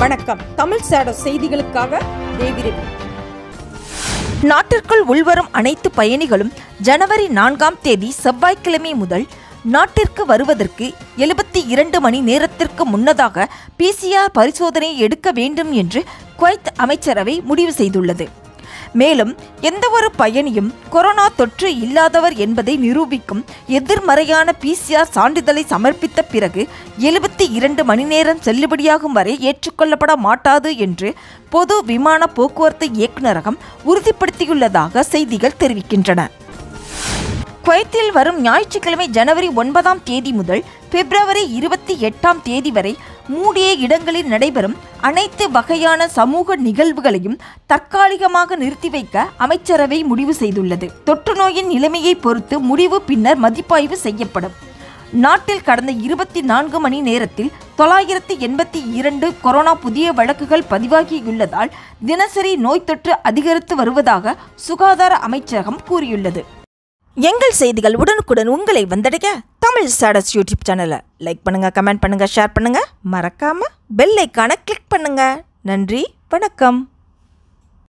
வணக்கம். தமிழ் சேட செய்திகளுக்காக நாட்டிற்குள் உள்வரும் அனைத்து பயணிகளும் ஜனவரி நான்காம் தேதி செவ்வாய்க்கிழமை முதல் நாட்டிற்கு வருவதற்கு எழுபத்தி இரண்டு மணி நேரத்திற்கு முன்னதாக பிசிஆர் பரிசோதனை எடுக்க வேண்டும் என்று குவைத் அமைச்சரவை முடிவு செய்துள்ளது. மேலும் எந்தவொரு பயணியும் கொரோனா தொற்று இல்லாதவர் என்பதை நிரூபிக்கும் எதிர்மறையான பிசிஆர் சான்றிதழை சமர்ப்பித்த பிறகு எழுபத்தி இரண்டு மணி நேரம் செல்லுபடியாகும் வரை ஏற்றுக்கொள்ளப்பட மாட்டாது என்று பொது விமான போக்குவரத்து இயக்குநரகம் உறுதிப்படுத்தியுள்ளதாக செய்திகள் தெரிவிக்கின்றன. குவைத்தில் வரும் ஞாயிற்றுக்கிழமை ஜனவரி ஒன்பதாம் தேதி முதல் பிப்ரவரி இருபத்தி எட்டாம் தேதி வரை மூடிய இடங்களில் நடைபெறும் அனைத்து வகையான சமூக நிகழ்வுகளையும் தற்காலிகமாக நிறுத்தி வைக்க அமைச்சரவை முடிவு செய்துள்ளது. தொற்று நோயின் நிலைமையை பொறுத்து முடிவு பின்னர் மதிப்பாய்வு செய்யப்படும். நாட்டில் கடந்த இருபத்தி நான்கு மணி நேரத்தில் தொள்ளாயிரத்தி எண்பத்தி இரண்டு கொரோனா புதிய வழக்குகள் பதிவாகியுள்ளதால் தினசரி நோய் தொற்று அதிகரித்து வருவதாக சுகாதார அமைச்சகம் கூறியுள்ளது. எங்கள் செய்திகள் உடனுக்குடன் உங்களை வந்தடைய தமிழ் ஸ்டாடஸ் யூடியூப் சேனலை லைக் பண்ணுங்க கமெண்ட் பண்ணுங்க ஷேர் பண்ணுங்க. மறக்காம பெல் ஐக்கான கிளிக் பண்ணுங்க. நன்றி வணக்கம்.